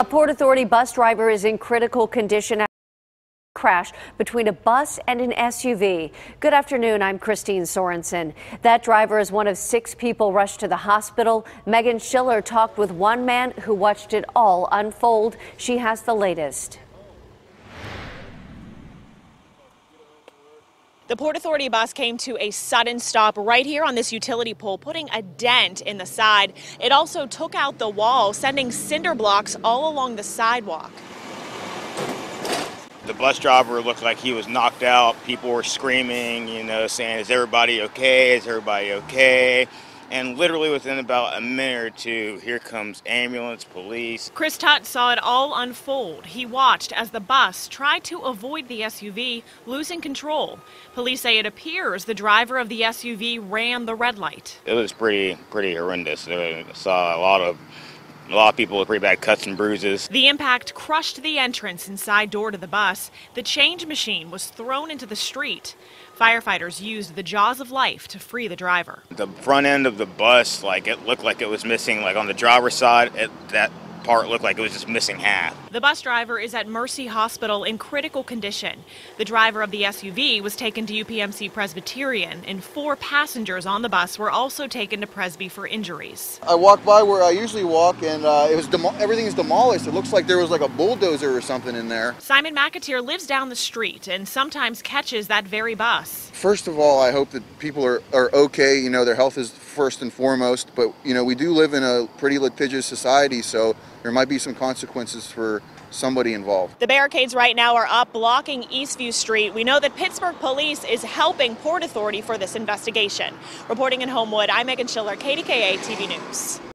A Port Authority bus driver is in critical condition after a crash between a bus and an SUV. Good afternoon, I'm Kristine Sorensen. That driver is one of six people rushed to the hospital. Meghan Schiller talked with one man who watched it all unfold. She has the latest. The Port Authority bus came to a sudden stop right here on this utility pole, putting a dent in the side. It also took out the wall, sending cinder blocks all along the sidewalk. The bus driver looked like he was knocked out. People were screaming, you know, saying, Is everybody okay? Is everybody okay? And literally within about a minute or two, here comes ambulance, police. Chris Tutt saw it all unfold. He watched as the bus tried to avoid the SUV, losing control. Police say it appears the driver of the SUV ran the red light. It was pretty, pretty horrendous. I saw a lot of a lot of people with pretty bad cuts and bruises. The impact crushed the entrance and side door to the bus. The change machine was thrown into the street. Firefighters used the jaws of life to free the driver. The front end of the bus, like it looked like it was missing, like on the driver's side, it, that part looked like it was just missing half. The bus driver is at Mercy Hospital in critical condition. The driver of the SUV was taken to UPMC Presbyterian, and four passengers on the bus were also taken to Presby for injuries. I walked by where I usually walk, and uh, it was everything is demolished. It looks like there was like a bulldozer or something in there. Simon McAteer lives down the street and sometimes catches that very bus. First of all, I hope that people are, are okay. You know, their health is first and foremost, but you know, we do live in a pretty litigious society, so there might be some consequences for somebody involved. The barricades right now are up blocking Eastview Street. We know that Pittsburgh Police is helping Port Authority for this investigation. Reporting in Homewood, I'm Meghan Schiller, KDKA TV News.